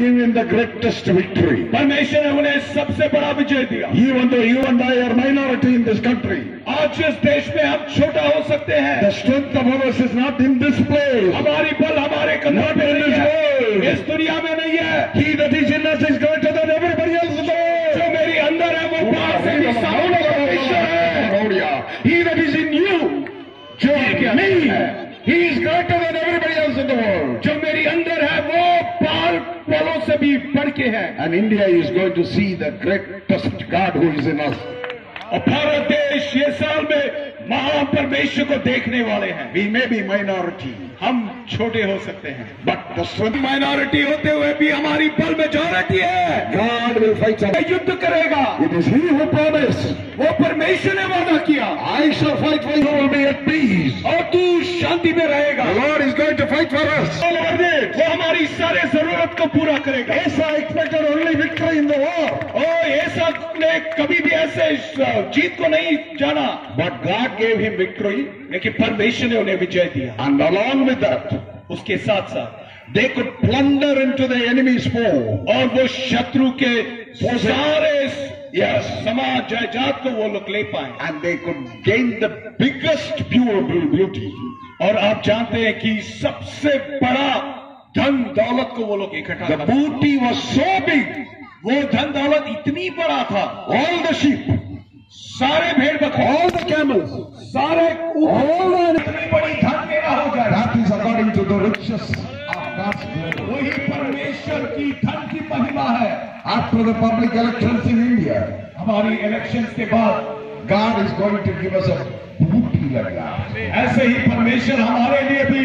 Greatest victory permission نے انہیں سب سے بڑا دیا ون دور ہی مائنوریٹی ان دس کنٹری آج اس دیش میں ہم چھوٹا ہو سکتے ہیں the strength is not in دس پل ہماری بل ہمارے اس دنیا میں نہیں ہے جو میری اندر ہے وہ سے بھی بڑھ کے ہے۔ And India is going to see the greatest God who is in us. اور بھارت دیش یہ سال میں مہا پرمیشور کو دیکھنے والے ہیں۔ We may be minority. ہم چھوٹے ہو سکتے ہیں۔ بٹ مائنورٹی ہوتے ہوئے بھی ہماری پل میجورٹی ہے۔ God will fight یدھ کرے گا۔ It is he who promised. وہ پرمیشن نے وعدہ کیا۔ I shall fight for you. Will be at peace. اور تو شانتی میں رہے گا۔ The Lord is going to fight for us. ہماری سارے ضرورت کو پورا کرے گا۔ ایسا expected only victory in the war اور ایسا نے کبھی بھی ایسے جیت کو نہیں جانا۔ بٹ گاڈ گیو ہم وکٹری لیکن پرمیشن نے انہیں وجے دیا۔ اینڈ along with that اس کے ساتھ ساتھ they could plunder into the enemy's foe. اور وہ شترو کے سارے yes. سما جائیداد کو وہ لوگ لے پائے۔ And they could gain the biggest pure اور آپ جانتے ہیں کہ سب سے بڑا دھن دولت کو وہ لوگ اکٹھا بوٹی وہ سو بگ وہ دھن دولت اتنی بڑا تھا۔ آل دا شیپ سارے بھیڑ بک آل دا کیمل سارے اتنی بڑی دھن میرا ہو جائے۔ That is according to the riches وہی پرمیشور کی دھن کی مہما ہے۔ After the public elections in India ہماری الیکشنز کے بعد۔ God is going to give us a booty like that. ایسے ہی پرمیشور ہمارے لیے بھی